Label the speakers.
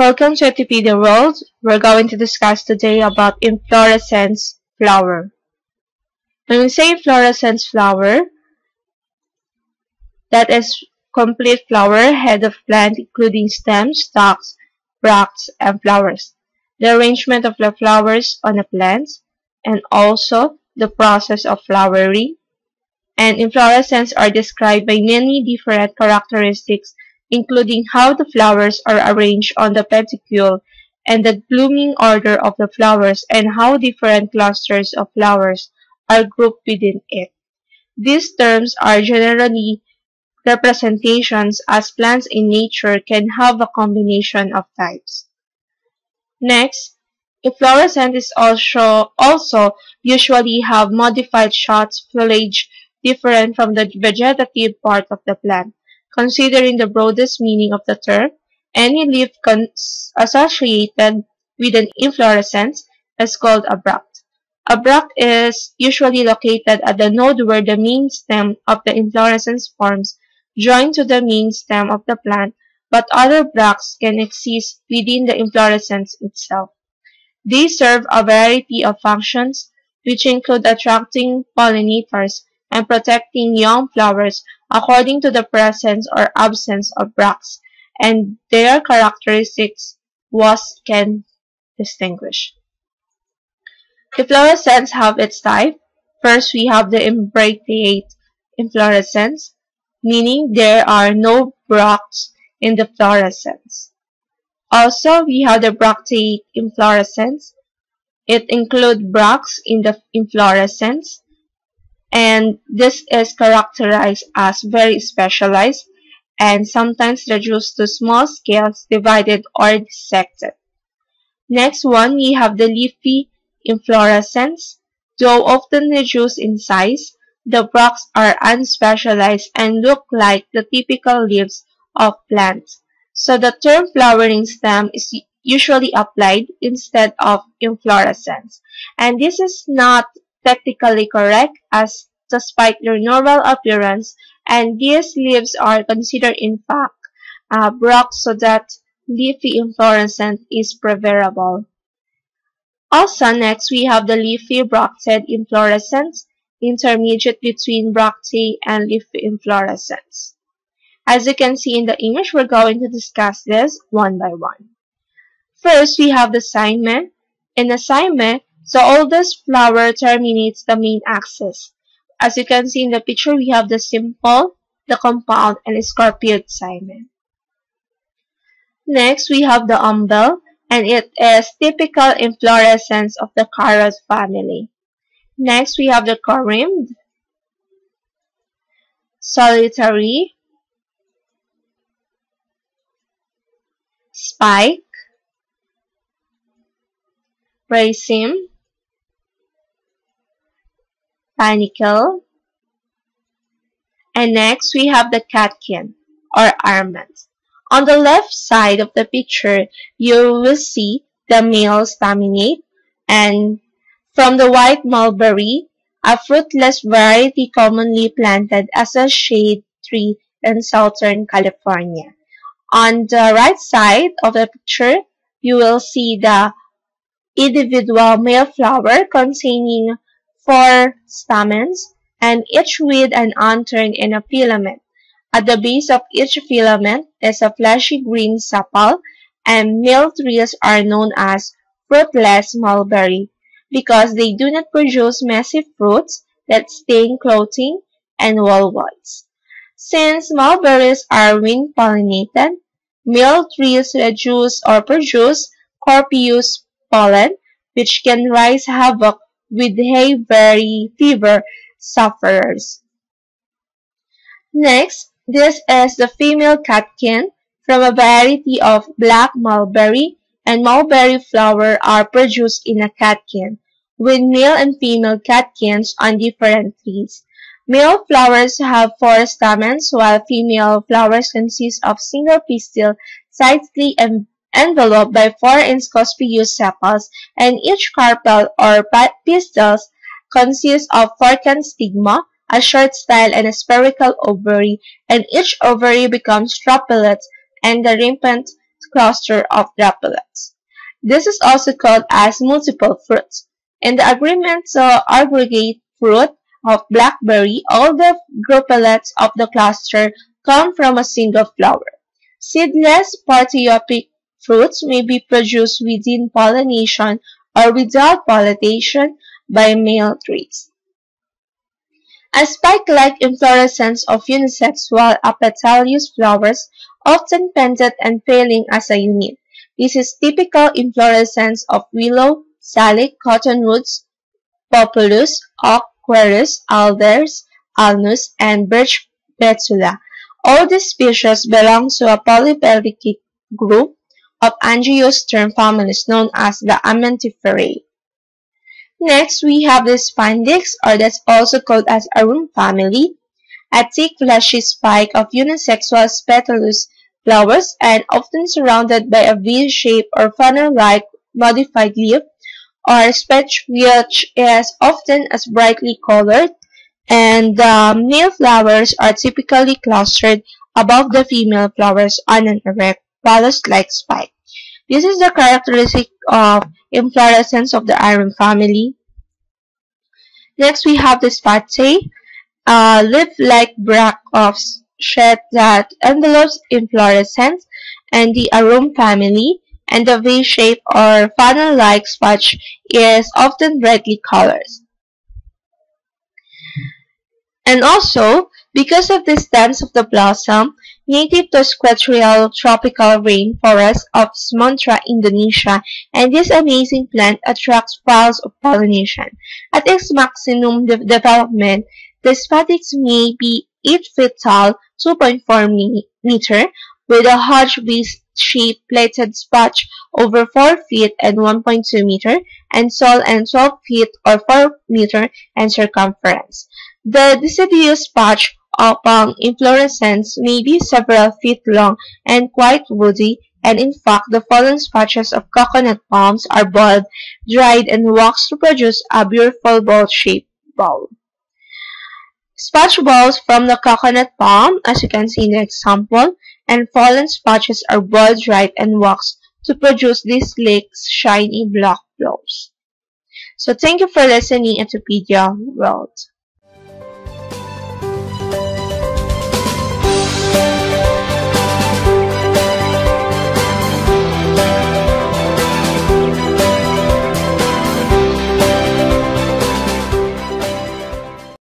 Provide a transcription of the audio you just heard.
Speaker 1: Welcome to Edupedia World. We're going to discuss today about inflorescence flower. When we say inflorescence flower, that is complete flower head of plant including stems, stalks, bracts, and flowers. The arrangement of the flowers on a plant and also the process of flowering. And inflorescence are described by many different characteristics including how the flowers are arranged on the pedicule and the blooming order of the flowers and how different clusters of flowers are grouped within it. These terms are generally representations as plants in nature can have a combination of types. Next, inflorescence is also, also usually have modified shoots foliage different from the vegetative part of the plant. Considering the broadest meaning of the term, any leaf associated with an inflorescence is called a bract. A bract is usually located at the node where the main stem of the inflorescence forms, joined to the main stem of the plant, but other bracts can exist within the inflorescence itself. These serve a variety of functions, which include attracting pollinators and protecting young flowers according to the presence or absence of bracts and their characteristics was can distinguish. Inflorescence have its type. First, we have the ebracteate inflorescence, meaning there are no bracts in the inflorescence. Also, we have the bracteate inflorescence. It includes bracts in the inflorescence and this is characterized as very specialized and sometimes reduced to small scales divided or dissected. Next one, we have the leafy inflorescence. Though often reduced in size, the bracts are unspecialized and look like the typical leaves of plants. So the term flowering stem is usually applied instead of inflorescence. And this is not technically correct as despite their normal appearance and these leaves are considered in fact uh, bracts so that leafy inflorescence is preferable. Also next we have the leafy bracted inflorescence intermediate between bracteate and leafy inflorescence. As you can see in the image, we're going to discuss this one by one. First, we have the cyme. In the cyme, the oldest flower terminates the main axis. As you can see in the picture, we have the simple, the compound, and scorpioid cyme. Next, we have the umbel, and it is typical inflorescence of the carrot family. Next, we have the corymbed, solitary, spike, raceme, panicle. And next, we have the catkin or armament. On the left side of the picture, you will see the male staminate and from the white mulberry, a fruitless variety commonly planted as a shade tree in Southern California. On the right side of the picture, you will see the individual male flower containing four stamens, and each with an anther in a filament. At the base of each filament is a fleshy green sepal, and male trees are known as fruitless mulberry because they do not produce massive fruits that stain clothing and wallboards. Since mulberries are wind-pollinated, male trees reduce or produce corpious pollen, which can rise havoc with hay fever sufferers. Next, this is the female catkin from a variety of black mulberry and mulberry flower are produced in a catkin, with male and female catkins on different trees. Male flowers have four stamens, while female flowers consist of single pistil, tightly enveloped by four inconspicuous sepals, and each carpel or pistils consists of forked stigma, a short style, and a spherical ovary, and each ovary becomes drupelet, and the rampant cluster of drupelets. This is also called as multiple fruits. In the agreement to aggregate fruit of blackberry, all the drupelets of the cluster come from a single flower. Seedless parthenocarpic fruits may be produced within pollination or without pollination by male trees. A spike-like inflorescence of unisexual apetalous flowers, often pendant and failing as a unit. This is typical inflorescence of willow, salix, cottonwoods, populus, oak, quercus, alders, alnus, and birch betula. All these species belong to a polyphyletic group of angiosperm families known as the Amentiferae. Next, we have the spadix, or that's also called as arum family, a thick fleshy spike of unisexual petalous flowers and often surrounded by a V-shaped or funnel-like modified leaf or spathe which is often as brightly colored and the male flowers are typically clustered above the female flowers on an erect, phallus-like spike. This is the characteristic of inflorescence of the arum family. Next, we have the spathe, a leaf-like bract of shed that envelopes inflorescence, and the arum family, and the V-shaped or funnel-like spathe is often brightly colored. And also, because of the stems of the blossom, native to equatorial tropical rainforest of Sumatra, Indonesia, and this amazing plant attracts fowls of pollination. At its maximum de development, the spadix may be 8 feet tall, 2.4 meter, with a hodge shaped plated spathe over 4 feet and 1.2 meter, and tall and 12 feet or 4 meter in circumference. The deciduous patch upon inflorescence may be several feet long and quite woody, and in fact the fallen patches of coconut palms are boiled, dried, and waxed to produce a beautiful ball-shaped ball. Spathe balls from the coconut palm, as you can see in the example, and fallen patches are boiled, dried, and waxed to produce these sleek, shiny block balls. So thank you for listening to Pedia World.